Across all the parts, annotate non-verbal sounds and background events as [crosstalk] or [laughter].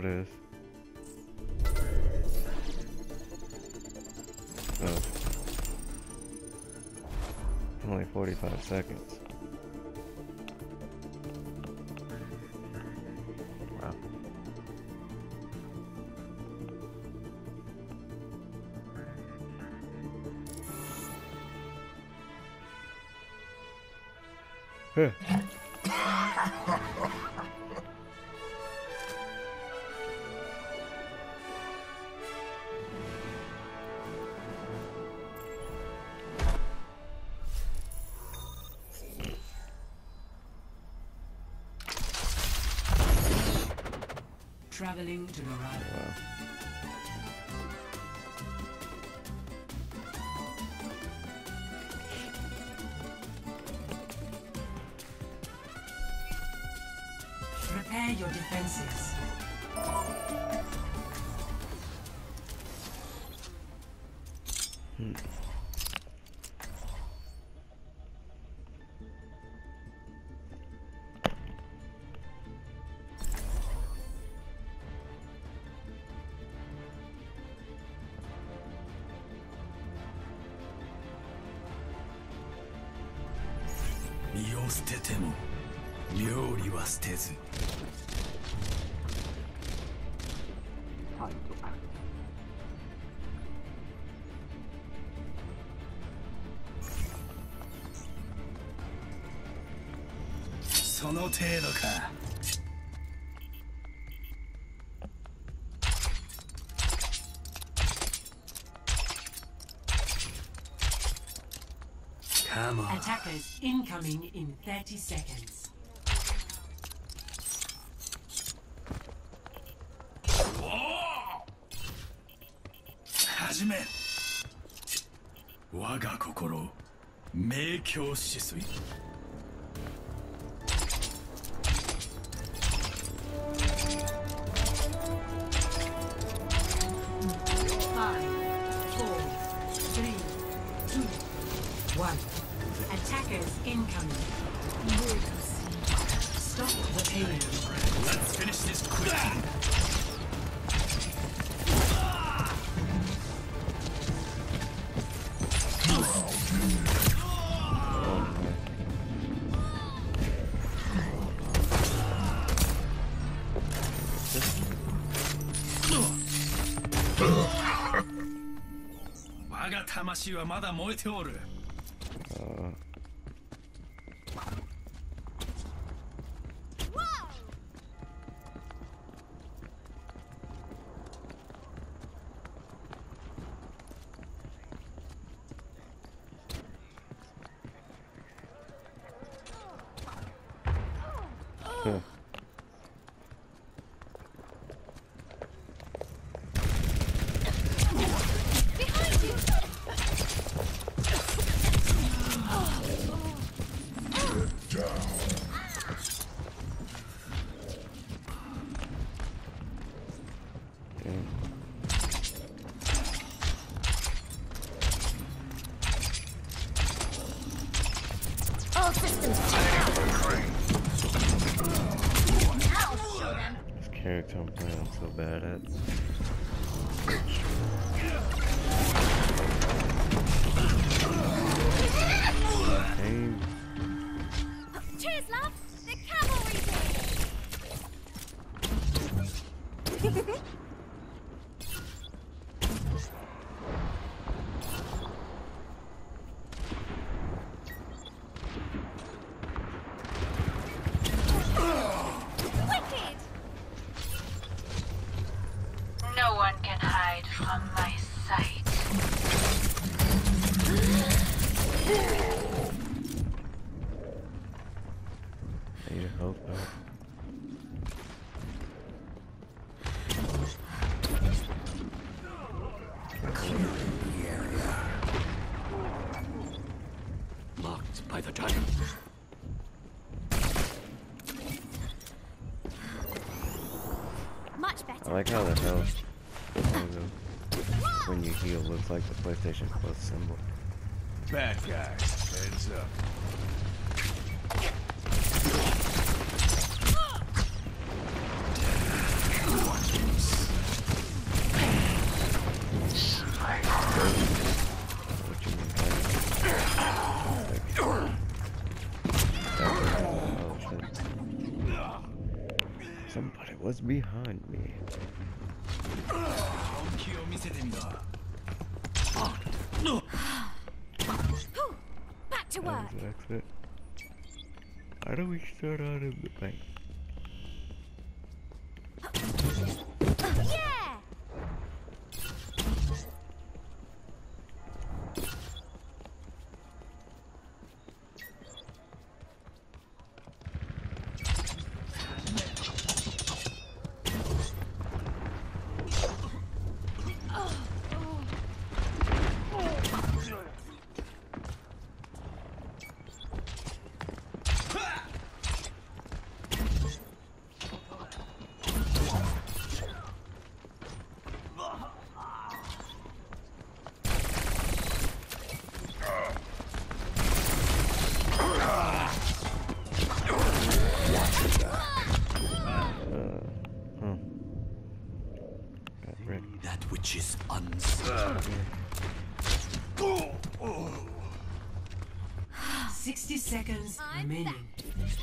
what it is. Oh. Only 45 seconds. Wow. Huh. [laughs] Traveling to Lorraine. Wow. Prepare your defenses. "を捨てても料理は捨てず。その程度か。まあ。始め。我が心明鏡止水 Attackers incoming. Stop the pain. Let's finish this quickly Oh my. Just 我が魂はまだ燃えておる systems character I'm playing I'm so bad at. Cheers, love! like how the hell logo when you heal looks like the PlayStation Plus symbol. Bad guy, heads up. Somebody was behind me. How do we start out of the bank? 60 seconds I'm remaining. Bombs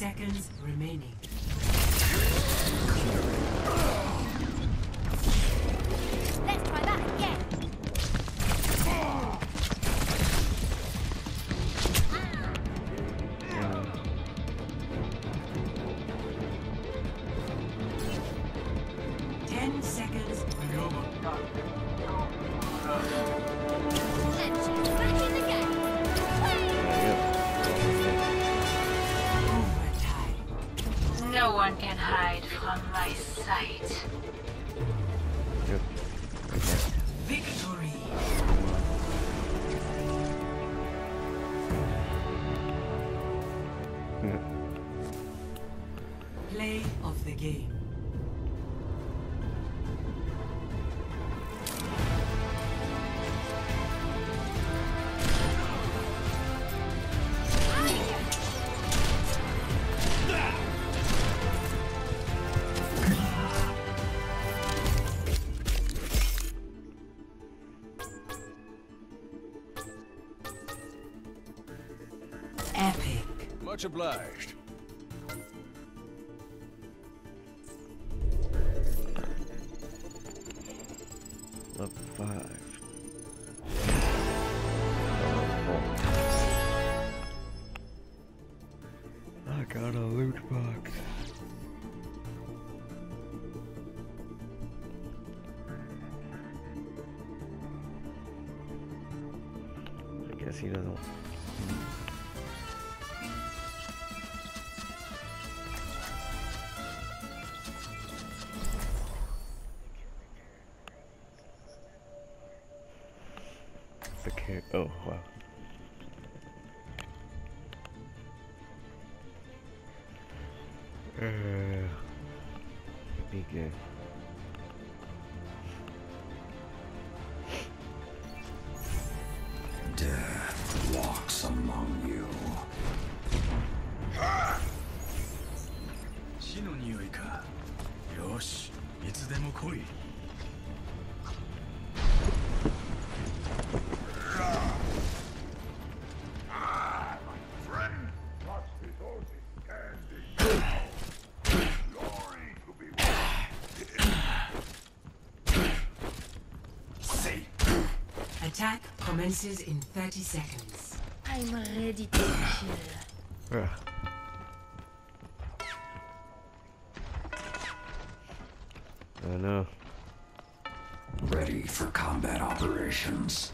seconds remaining. One can hide from my sight. Much obliged. Level five. I got a loot box. I guess he doesn't. The car- oh wow. Uh, be good. Death walks among you. 死の匂いかよしいつでも来い Commences in 30 seconds. I'm ready to kill. Ugh. Oh no. ready for combat operations.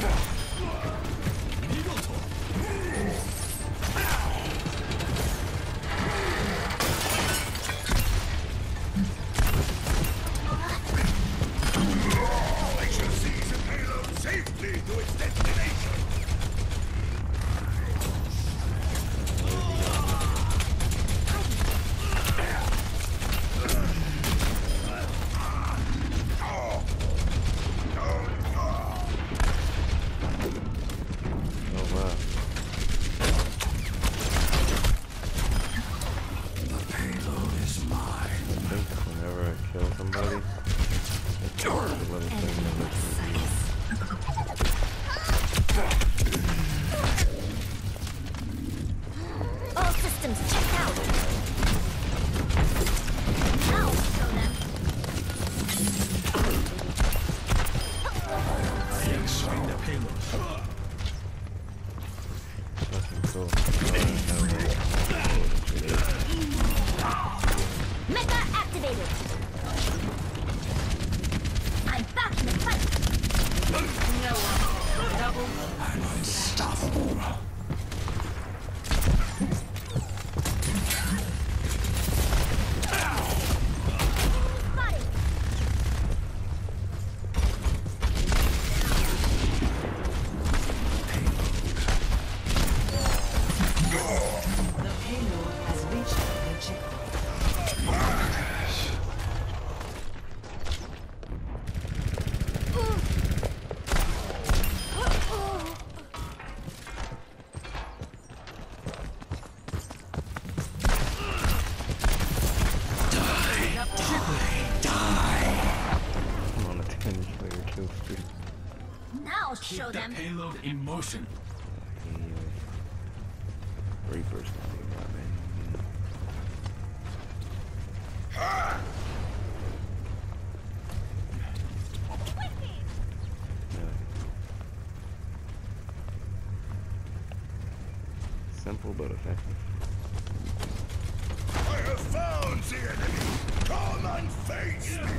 Yeah. Swing the payload. Player kill streak. Now show The them. payload in motion. Anyway. Reaper's not even got me. Simple but effective. I have found the enemy. Come and face me.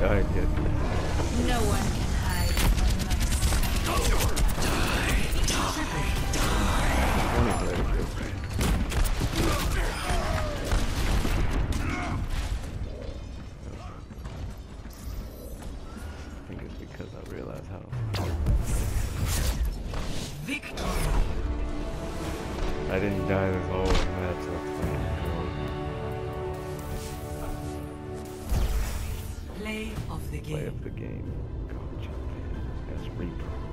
Died yet. No one can hide from my 20 sight. player kill streak. I think it's because I realized how Victory. I didn't die this whole match. Play of the cool. Play game. of the game. Gotcha. That's Reaper.